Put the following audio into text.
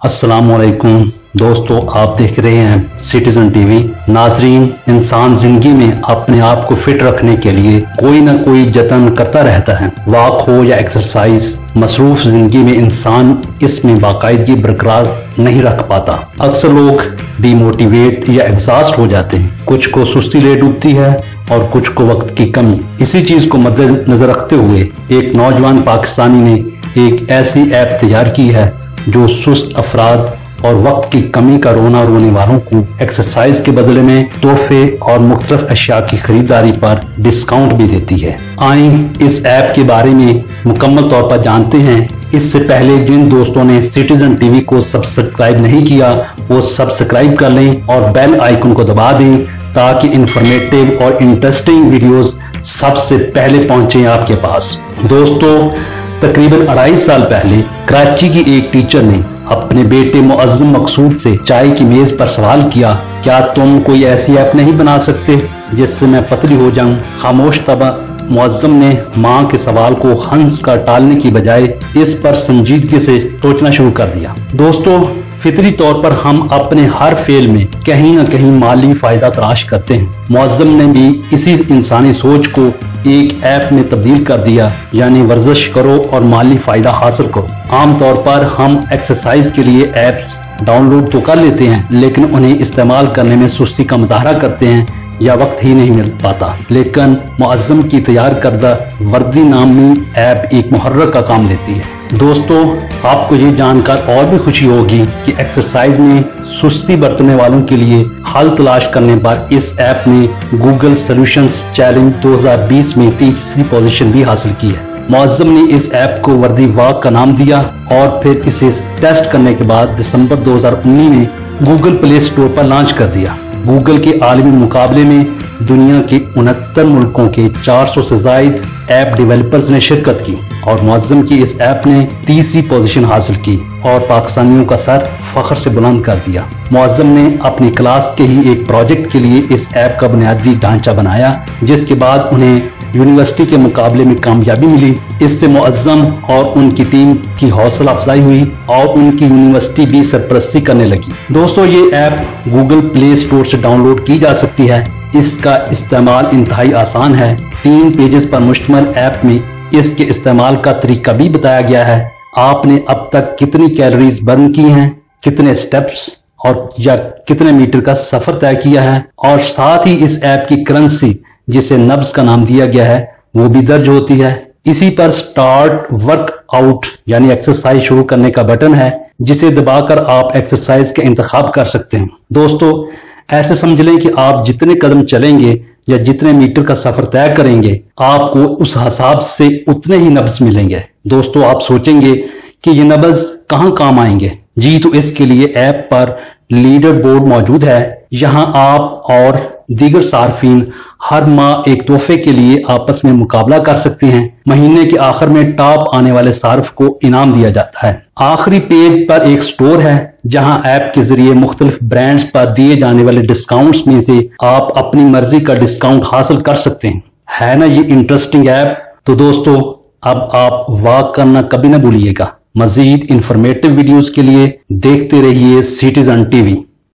असलकुम दोस्तों, आप देख रहे हैं सिटीजन टीवी। नाजरीन, इंसान ज़िंदगी में अपने आप को फिट रखने के लिए कोई ना कोई जतन करता रहता है। वॉक हो या एक्सरसाइज मसरूफ ज़िंदगी में इंसान इसमें बाकायदगी बरकरार नहीं रख पाता। अक्सर लोग डिमोटिवेट या एग्जॉस्ट हो जाते हैं। कुछ को सुस्ती ले डूबती है और कुछ को वक्त की कमी। इसी चीज़ को मद्देनजर रखते हुए एक नौजवान पाकिस्तानी ने एक ऐसी ऐप तैयार की है जो सुस्त अफराद और वक्त की कमी का रोना रोने वालों को एक्सरसाइज के बदले में तोहफे और मुख्तलिफ़ अशिया की खरीदारी पर डिस्काउंट भी देती है। आई इस ऐप के बारे में मुकम्मल तौर पर जानते हैं। इससे पहले जिन दोस्तों ने सिटीजन टीवी को सब्सक्राइब नहीं किया, वो सब्सक्राइब कर लें और बेल आइकन को दबा दें ताकि इंफॉर्मेटिव और इंटरेस्टिंग वीडियोस सबसे पहले पहुँचे आपके पास। दोस्तों तकरीबन अढ़ाई साल पहले कराची की एक टीचर ने अपने बेटे मुअज्जम मकसूद से चाय की मेज पर सवाल किया, क्या तुम कोई ऐसी ऐप नहीं बना सकते जिससे मैं पतली हो जाऊँ? खामोश तबा, मुअज्जम ने माँ के सवाल को हंस कर टालने की बजाय इस पर संजीदगी से सोचना शुरू कर दिया। दोस्तों, फितरी तौर पर हम अपने हर फेल में कहीं न कहीं माली फ़ायदा तलाश करते हैं। मुआजम ने भी इसी इंसानी सोच को एक ऐप में तब्दील कर दिया, यानी वर्जिश करो और माली फ़ायदा हासिल करो। आमतौर पर हम एक्सरसाइज के लिए ऐप्स डाउनलोड तो कर लेते हैं, लेकिन उन्हें इस्तेमाल करने में सुस्ती का मुजाहरा करते हैं या वक्त ही नहीं मिल पाता। लेकिन मुआजम की तैयार करदा वर्दी नामी ऐप एक मुहर्रक का काम देती है। दोस्तों, आपको ये जानकर और भी खुशी होगी कि एक्सरसाइज में सुस्ती बरतने वालों के लिए हल तलाश करने पर इस ऐप ने गूगल सोल्यूशंस चैलेंज 2020 में तीसरी पोजीशन भी हासिल की है। मुआजम ने इस ऐप को वर्दी वाक का नाम दिया और फिर इसे टेस्ट करने के बाद दिसंबर 2019 में गूगल प्ले स्टोर पर लॉन्च कर दिया। गूगल के आलमी मुकाबले में दुनिया के उनहत्तर मुल्कों के 400 से जायद ऐप डेवलपर्स ने शिरकत की और मुआजम की इस ऐप ने तीसरी पोजीशन हासिल की और पाकिस्तानियों का सर फख्र से बुलंद कर दिया। मुआजम ने अपनी क्लास के ही एक प्रोजेक्ट के लिए इस ऐप का बुनियादी ढांचा बनाया, जिसके बाद उन्हें यूनिवर्सिटी के मुकाबले में कामयाबी मिली। इससे मुआजम और उनकी टीम की हौसला अफजाई हुई और उनकी यूनिवर्सिटी भी सरपरस्ती करने लगी। दोस्तों, ये ऐप गूगल प्ले स्टोर से डाउनलोड की जा सकती है। इसका इस्तेमाल इंतहाई आसान है। तीन पेजेस पर मुश्तमल ऐप में इसके इस्तेमाल का तरीका भी बताया गया है। आपने अब तक कितनी कैलोरीज बर्न की हैं, कितने स्टेप्स और या कितने मीटर का सफ़र तय किया है? और साथ ही इस ऐप की करेंसी जिसे नब्स का नाम दिया गया है, वो भी दर्ज होती है। इसी पर स्टार्ट वर्क आउट यानी एक्सरसाइज शुरू करने का बटन है, जिसे दबाकर आप एक्सरसाइज का इंतखाब कर सकते हैं। दोस्तों, ऐसे समझ लें कि आप जितने कदम चलेंगे या जितने मीटर का सफ़र तय करेंगे, आपको उस हिसाब से उतने ही नब्ज मिलेंगे। दोस्तों, आप सोचेंगे कि ये नब्ज कहाँ काम आएँगे। जी तो इसके लिए ऐप पर लीडर बोर्ड मौजूद है। यहाँ आप और दीगर सार्फिन हर माह एक तोहफे के लिए आपस में मुकाबला कर सकते हैं। महीने के आखिर में टॉप आने वाले सार्फ को इनाम दिया जाता है। आखिरी पेज पर एक स्टोर है, जहाँ ऐप के ज़रिए मुख्तलिफ़ ब्रांड्स पर दिए जाने वाले डिस्काउंट्स में से आप अपनी मर्ज़ी का डिस्काउंट हासिल कर सकते हैं। है ना ये इंटरेस्टिंग ऐप? तो दोस्तों, अब आप वाक करना कभी ना भूलिएगा। मजीद इंफॉर्मेटिव वीडियोस के लिए देखते रहिए सिटीजन टीवी